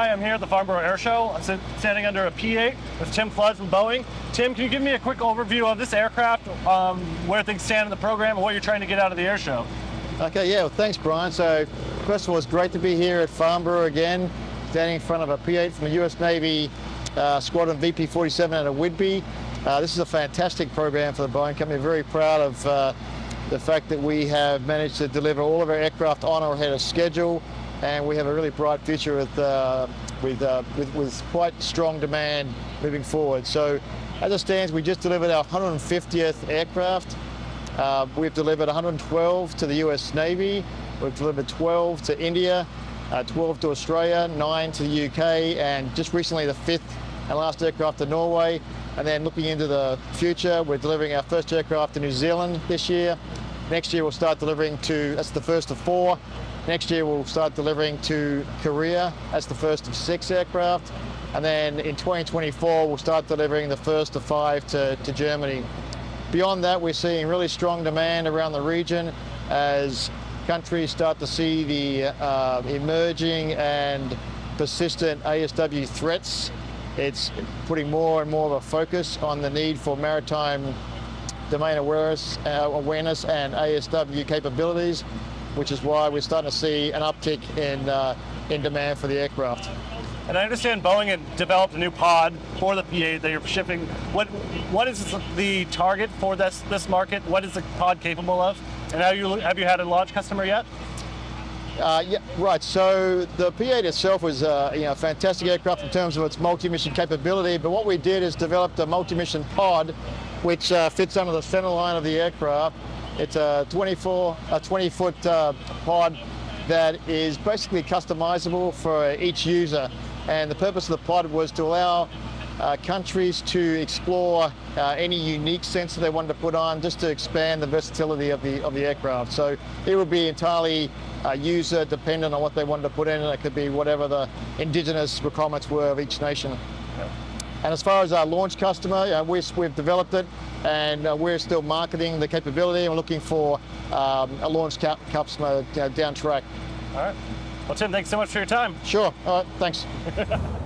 Hi, I'm here at the Farnborough Air Show. I'm standing under a P-8 with Tim Flood from Boeing. Tim, can you give me a quick overview of this aircraft, um, where things stand in the program, and what you're trying to get out of the air show? Okay, yeah, well, thanks, Brian. So, first of all, it's great to be here at Farnborough again, standing in front of a P-8 from the US Navy uh, Squadron VP-47 out of Whidbey. Uh, this is a fantastic program for the Boeing company. Very proud of uh, the fact that we have managed to deliver all of our aircraft on or ahead of schedule, and we have a really bright future with uh, with, uh, with with quite strong demand moving forward. So, as it stands, we just delivered our 150th aircraft. Uh, we've delivered 112 to the US Navy. We've delivered 12 to India, uh, 12 to Australia, 9 to the UK, and just recently the fifth and last aircraft to Norway. And then looking into the future, we're delivering our first aircraft to New Zealand this year. Next year we'll start delivering to, that's the first of four. Next year we'll start delivering to Korea. That's the first of six aircraft. And then in 2024 we'll start delivering the first of five to, to Germany. Beyond that, we're seeing really strong demand around the region as countries start to see the uh, emerging and persistent ASW threats. It's putting more and more of a focus on the need for maritime domain awareness, uh, awareness and ASW capabilities, which is why we're starting to see an uptick in, uh, in demand for the aircraft. And I understand Boeing had developed a new pod for the P-8 that you're shipping. What what is the target for this this market? What is the pod capable of? And have you have you had a launch customer yet? Uh, yeah, right. So the P-8 itself was uh, you know, a fantastic aircraft in terms of its multi-mission capability, but what we did is developed a multi-mission pod which uh, fits under the center line of the aircraft. It's a 24, a 20-foot uh, pod that is basically customizable for each user. And the purpose of the pod was to allow uh, countries to explore uh, any unique sensor they wanted to put on just to expand the versatility of the, of the aircraft. So it would be entirely uh, user dependent on what they wanted to put in and it could be whatever the indigenous requirements were of each nation. And as far as our launch customer, uh, we, have developed it and uh, we're still marketing the capability and we're looking for um, a launch customer down track. All right. Well, Tim, thanks so much for your time. Sure. All right. Thanks.